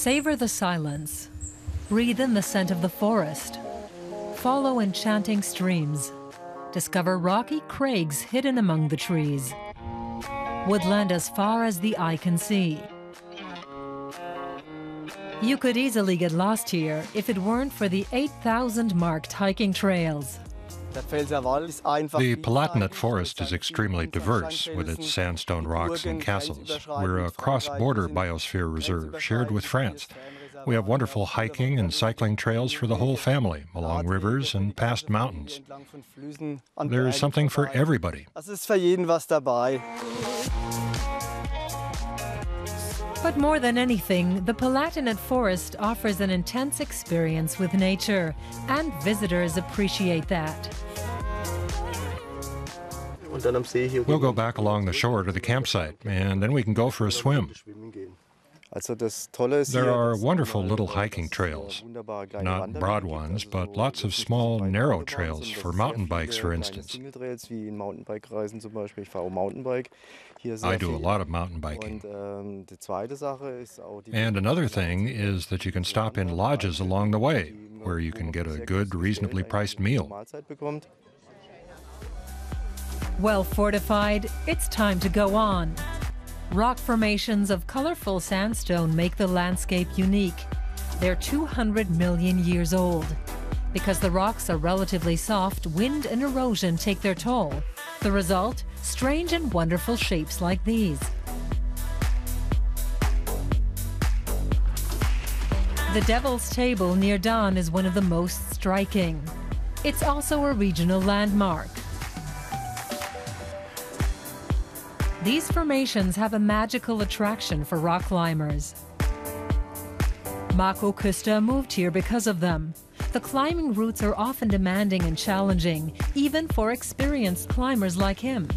Savor the silence. Breathe in the scent of the forest. Follow enchanting streams. Discover rocky crags hidden among the trees. Woodland as far as the eye can see. You could easily get lost here if it weren't for the 8,000 marked hiking trails. The Palatinate Forest is extremely diverse with its sandstone rocks and castles. We're a cross-border biosphere reserve shared with France. We have wonderful hiking and cycling trails for the whole family along rivers and past mountains. There's something for everybody. But more than anything, the Palatinate Forest offers an intense experience with nature, and visitors appreciate that. We'll go back along the shore to the campsite, and then we can go for a swim. There are wonderful little hiking trails, not broad ones, but lots of small, narrow trails for mountain bikes, for instance. I do a lot of mountain biking. And another thing is that you can stop in lodges along the way, where you can get a good, reasonably priced meal. Well fortified, it's time to go on. Rock formations of colorful sandstone make the landscape unique. They're 200 million years old. Because the rocks are relatively soft, wind and erosion take their toll. The result? Strange and wonderful shapes like these. The Devil's Table near Dahn is one of the most striking. It's also a regional landmark. These formations have a magical attraction for rock climbers. Mako Kusta moved here because of them. The climbing routes are often demanding and challenging, even for experienced climbers like him.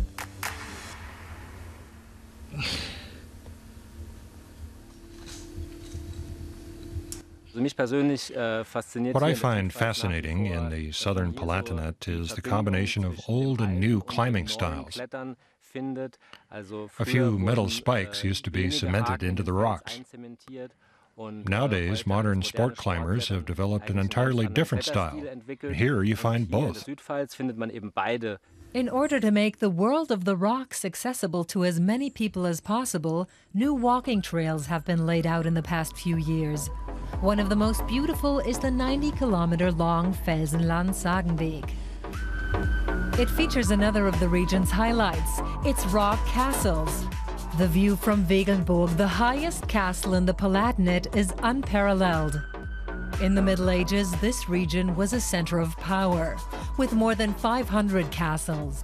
What I find fascinating in the southern Palatinate is the combination of old and new climbing styles. A few metal spikes used to be cemented into the rocks. Nowadays, modern sport climbers have developed an entirely different style. Here you find both. In order to make the world of the rocks accessible to as many people as possible, new walking trails have been laid out in the past few years. One of the most beautiful is the 90 kilometer long Felsenland Sagenweg. It features another of the region's highlights, its rock castles. The view from Wegelnburg, the highest castle in the Palatinate, is unparalleled. In the Middle Ages, this region was a center of power, with more than 500 castles.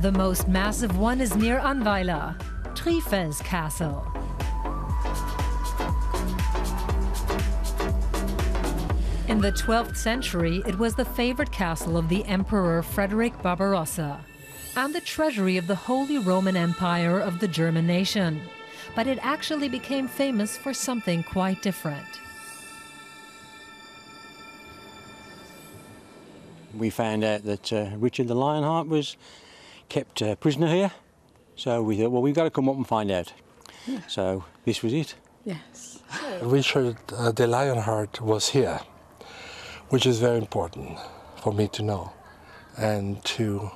The most massive one is near Annweiler, Trifels Castle. In the 12th century, it was the favorite castle of the Emperor Frederick Barbarossa and the treasury of the Holy Roman Empire of the German nation. But it actually became famous for something quite different. We found out that uh, Richard the Lionheart was kept uh, prisoner here. So we thought, well, we've got to come up and find out. Yeah. So this was it. Yes. Richard uh, the Lionheart was here which is very important for me to know and to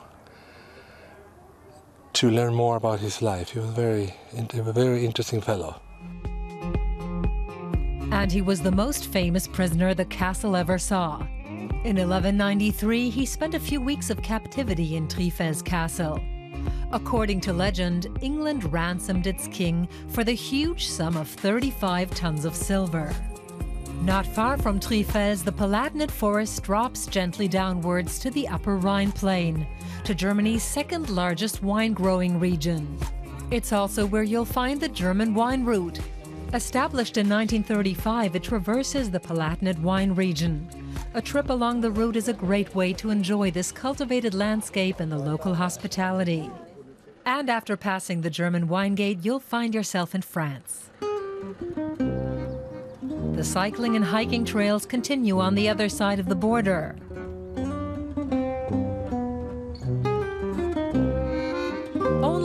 to learn more about his life. He was very, a very interesting fellow. And he was the most famous prisoner the castle ever saw. In 1193, he spent a few weeks of captivity in Trifels Castle. According to legend, England ransomed its king for the huge sum of 35 tons of silver. Not far from Trifels, the Palatinate forest drops gently downwards to the upper Rhine plain, to Germany's second largest wine growing region. It's also where you'll find the German wine route. Established in 1935, it traverses the Palatinate wine region. A trip along the route is a great way to enjoy this cultivated landscape and the local hospitality. And after passing the German wine gate, you'll find yourself in France. The cycling and hiking trails continue on the other side of the border.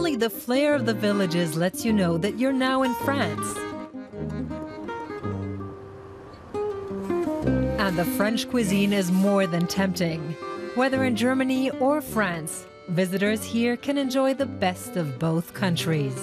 only the flair of the villages lets you know that you're now in France. And the French cuisine is more than tempting. Whether in Germany or France, visitors here can enjoy the best of both countries.